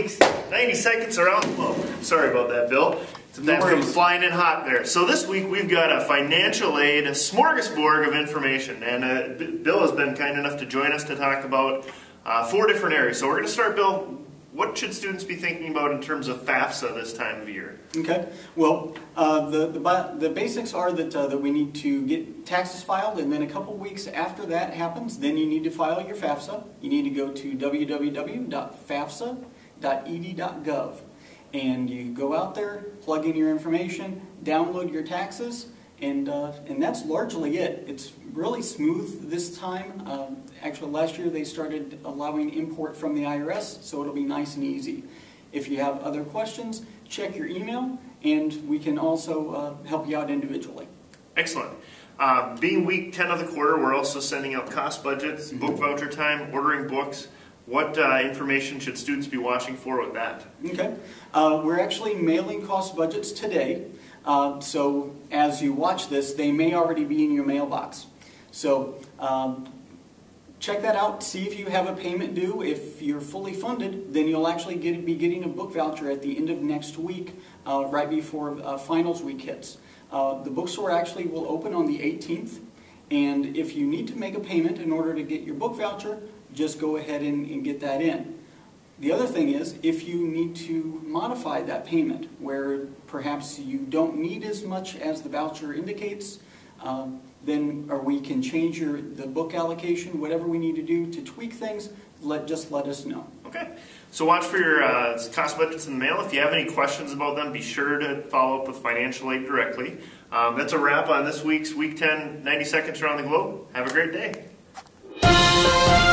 to week's 90 Seconds Around the Globe. Sorry about that, Bill. That worries. comes flying in hot there. So this week we've got a financial aid smorgasbord of information, and uh, Bill has been kind enough to join us to talk about uh, four different areas. So we're going to start, Bill. What should students be thinking about in terms of FAFSA this time of year? Okay, well, uh, the, the, the basics are that, uh, that we need to get taxes filed, and then a couple weeks after that happens, then you need to file your FAFSA. You need to go to www.fafsa.ed.gov. And you go out there, plug in your information, download your taxes, and, uh, and that's largely it. It's really smooth this time. Um, actually, last year they started allowing import from the IRS, so it'll be nice and easy. If you have other questions, check your email, and we can also uh, help you out individually. Excellent. Uh, being week 10 of the quarter, we're also sending out cost budgets, book voucher time, ordering books. What uh, information should students be watching for with that? Okay. Uh, we're actually mailing cost budgets today. Uh, so as you watch this, they may already be in your mailbox. So um, check that out. See if you have a payment due. If you're fully funded, then you'll actually get, be getting a book voucher at the end of next week, uh, right before uh, finals week hits. Uh, the bookstore actually will open on the 18th. And if you need to make a payment in order to get your book voucher, just go ahead and, and get that in. The other thing is, if you need to modify that payment, where perhaps you don't need as much as the voucher indicates, um, then or we can change your the book allocation, whatever we need to do to tweak things. Let just let us know. Okay. So watch for your uh, cost budgets in the mail. If you have any questions about them, be sure to follow up with Financial Aid directly. Um, that's a wrap on this week's Week 10 90 Seconds Around the Globe. Have a great day.